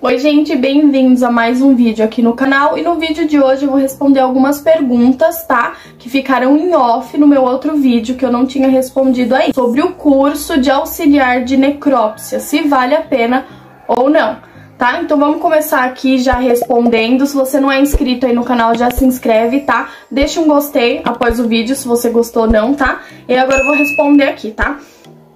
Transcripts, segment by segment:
Oi gente, bem-vindos a mais um vídeo aqui no canal e no vídeo de hoje eu vou responder algumas perguntas, tá? Que ficaram em off no meu outro vídeo que eu não tinha respondido aí sobre o curso de auxiliar de necrópsia, se vale a pena ou não, tá? Então vamos começar aqui já respondendo, se você não é inscrito aí no canal já se inscreve, tá? Deixa um gostei após o vídeo se você gostou ou não, tá? E agora eu vou responder aqui, tá?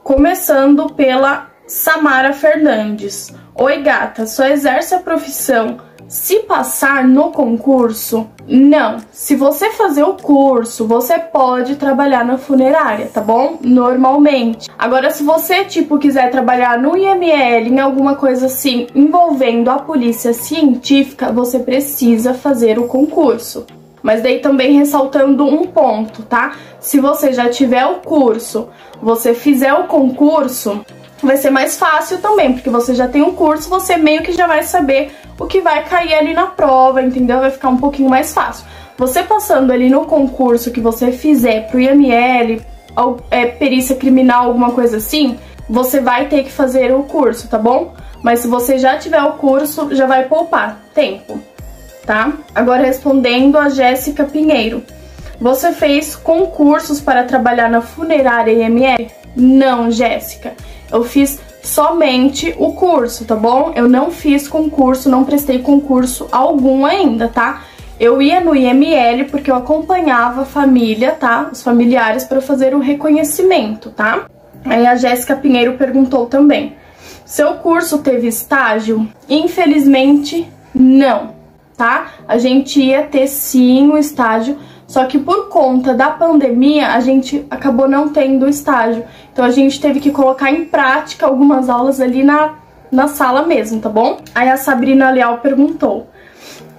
Começando pela Samara Fernandes. Oi, gata, só exerce a profissão se passar no concurso? Não. Se você fazer o curso, você pode trabalhar na funerária, tá bom? Normalmente. Agora, se você, tipo, quiser trabalhar no IML, em alguma coisa assim, envolvendo a polícia científica, você precisa fazer o concurso. Mas daí também ressaltando um ponto, tá? Se você já tiver o curso, você fizer o concurso, vai ser mais fácil também, porque você já tem um curso, você meio que já vai saber o que vai cair ali na prova, entendeu? Vai ficar um pouquinho mais fácil. Você passando ali no concurso que você fizer pro IML, é, perícia criminal, alguma coisa assim, você vai ter que fazer o curso, tá bom? Mas se você já tiver o curso, já vai poupar tempo, tá? Agora respondendo a Jéssica Pinheiro. Você fez concursos para trabalhar na funerária IML? Não, Jéssica. Eu fiz somente o curso, tá bom? Eu não fiz concurso, não prestei concurso algum ainda, tá? Eu ia no IML porque eu acompanhava a família, tá? Os familiares para fazer o reconhecimento, tá? Aí a Jéssica Pinheiro perguntou também: "Seu curso teve estágio?" Infelizmente, não, tá? A gente ia ter sim o estágio, só que por conta da pandemia, a gente acabou não tendo estágio. Então a gente teve que colocar em prática algumas aulas ali na, na sala mesmo, tá bom? Aí a Sabrina Leal perguntou: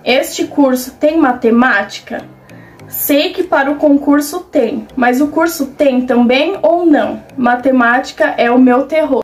Este curso tem matemática? Sei que para o concurso tem, mas o curso tem também ou não? Matemática é o meu terror.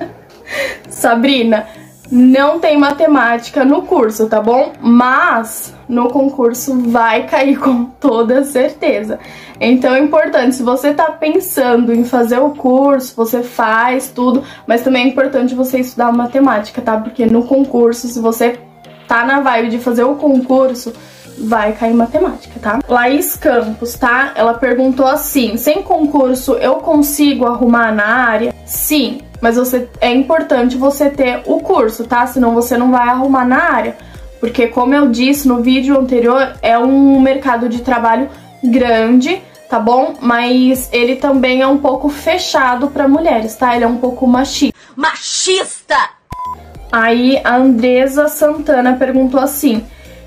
Sabrina, não tem matemática no curso, tá bom? Mas no concurso vai cair com toda certeza. Então é importante, se você tá pensando em fazer o curso, você faz tudo, mas também é importante você estudar matemática, tá? Porque no concurso, se você tá na vibe de fazer o concurso, vai cair matemática, tá? Laís Campos, tá? Ela perguntou assim: sem concurso eu consigo arrumar na área? Sim, mas você é importante você ter o curso, tá? Senão você não vai arrumar na área. Porque como eu disse no vídeo anterior, é um mercado de trabalho grande, tá bom? Mas ele também é um pouco fechado para mulheres, tá? Ele é um pouco machista. Machista! Aí a Andresa Santana perguntou assim: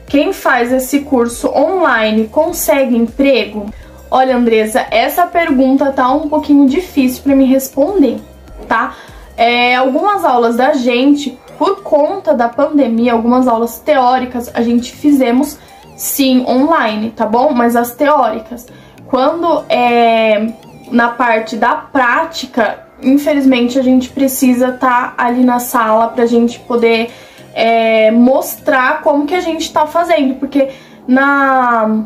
quem faz esse curso online consegue emprego? Olha, Andresa, essa pergunta tá um pouquinho difícil para me responder tá? É, algumas aulas da gente, por conta da pandemia, algumas aulas teóricas a gente fizemos sim online, tá bom? Mas as teóricas. Quando é na parte da prática, infelizmente a gente precisa estar tá ali na sala pra gente poder é, mostrar como que a gente tá fazendo, porque na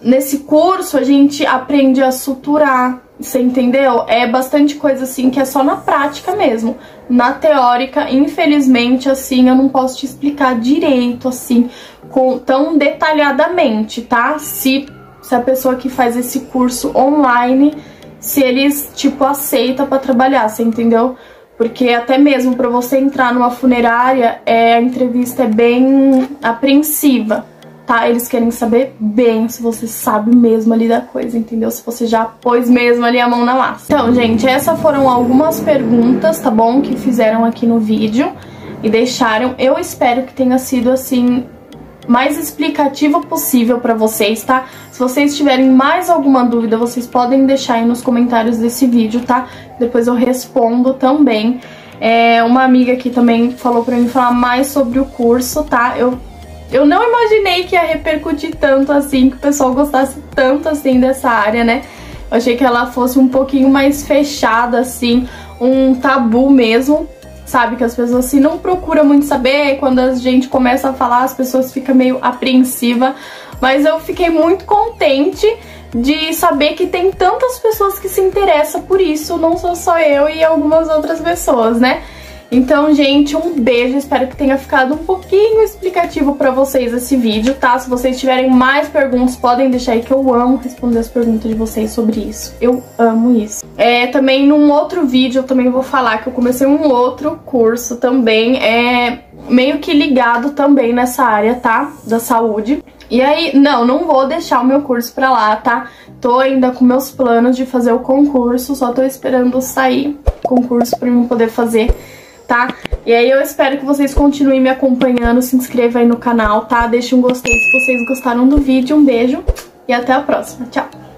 nesse curso a gente aprende a suturar, você entendeu? É bastante coisa assim que é só na prática mesmo. Na teórica, infelizmente, assim, eu não posso te explicar direito, assim, com, tão detalhadamente, tá? Se, se a pessoa que faz esse curso online, se eles, tipo, aceita para trabalhar, você entendeu? Porque até mesmo para você entrar numa funerária, é, a entrevista é bem apreensiva tá? Eles querem saber bem se você sabe mesmo ali da coisa, entendeu? Se você já pôs mesmo ali a mão na massa. Então, gente, essas foram algumas perguntas, tá bom? Que fizeram aqui no vídeo e deixaram. Eu espero que tenha sido, assim, mais explicativo possível pra vocês, tá? Se vocês tiverem mais alguma dúvida, vocês podem deixar aí nos comentários desse vídeo, tá? Depois eu respondo também. É, uma amiga aqui também falou pra mim falar mais sobre o curso, tá? Eu eu não imaginei que ia repercutir tanto assim, que o pessoal gostasse tanto assim dessa área, né? Eu achei que ela fosse um pouquinho mais fechada, assim, um tabu mesmo, sabe? Que as pessoas assim não procuram muito saber, quando a gente começa a falar, as pessoas ficam meio apreensiva. Mas eu fiquei muito contente de saber que tem tantas pessoas que se interessam por isso, não sou só eu e algumas outras pessoas, né? Então, gente, um beijo. Espero que tenha ficado um pouquinho explicativo pra vocês esse vídeo, tá? Se vocês tiverem mais perguntas, podem deixar aí que eu amo responder as perguntas de vocês sobre isso. Eu amo isso. É, também num outro vídeo eu também vou falar que eu comecei um outro curso também, é meio que ligado também nessa área, tá? Da saúde. E aí, não, não vou deixar o meu curso pra lá, tá? Tô ainda com meus planos de fazer o concurso, só tô esperando sair o concurso pra mim poder fazer tá? E aí eu espero que vocês continuem me acompanhando, se inscreva aí no canal, tá? Deixe um gostei se vocês gostaram do vídeo, um beijo e até a próxima. Tchau!